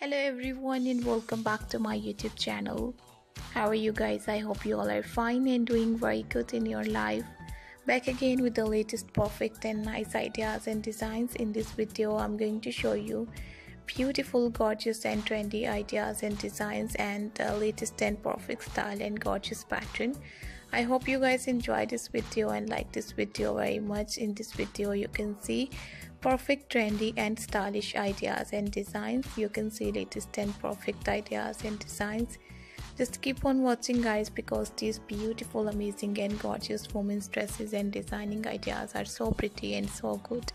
Hello everyone and welcome back to my YouTube channel. How are you guys? I hope you all are fine and doing very good in your life. Back again with the latest perfect and nice ideas and designs. In this video, I'm going to show you beautiful, gorgeous and trendy ideas and designs and the latest and perfect style and gorgeous pattern. I hope you guys enjoy this video and like this video very much. In this video, you can see perfect trendy and stylish ideas and designs you can see latest 10 perfect ideas and designs just keep on watching guys because these beautiful amazing and gorgeous women's dresses and designing ideas are so pretty and so good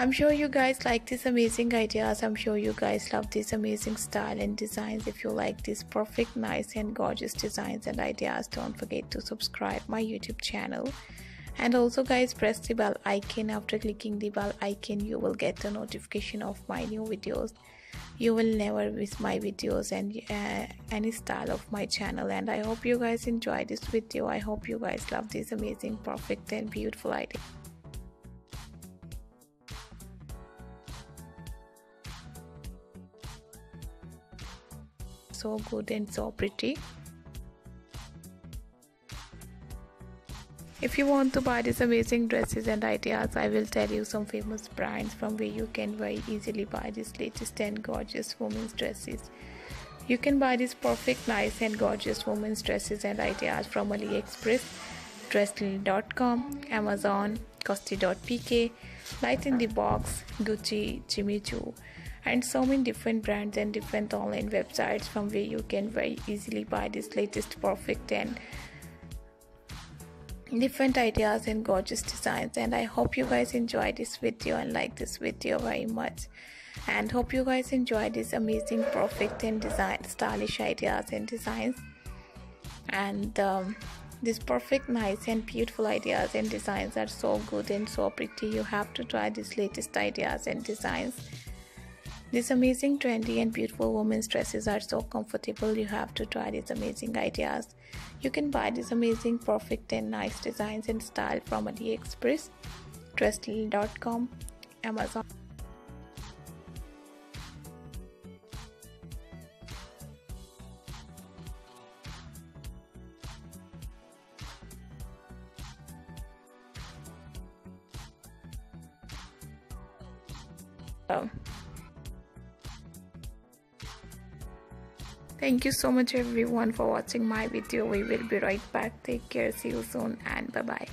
I'm sure you guys like these amazing ideas. I'm sure you guys love this amazing style and designs. If you like these perfect, nice and gorgeous designs and ideas, don't forget to subscribe my YouTube channel and also guys press the bell icon. After clicking the bell icon you will get a notification of my new videos. You will never miss my videos and uh, any style of my channel. And i hope you guys enjoy this video. I hope you guys love this amazing perfect and beautiful idea. So good and so pretty If you want to buy these amazing dresses and ideas, I will tell you some famous brands from where you can very easily buy these latest and gorgeous women's dresses. You can buy these perfect, nice and gorgeous women's dresses and ideas from AliExpress, Dresslily.com, Amazon, Costi.pk, Light in the Box, Gucci, Jimmy Choo, and so many different brands and different online websites from where you can very easily buy this latest perfect and different ideas and gorgeous designs and i hope you guys enjoy this video and like this video very much. And hope you guys enjoy this amazing perfect and design stylish ideas and designs. And um, these perfect nice and beautiful ideas and designs are so good and so pretty. You have to try these latest ideas and designs these amazing, trendy, and beautiful women's dresses are so comfortable. You have to try these amazing ideas. You can buy these amazing, perfect, and nice designs and style from AliExpress, Dresslily.com, Amazon. Um, Thank you so much everyone for watching my video. We will be right back. Take care. See you soon and bye bye.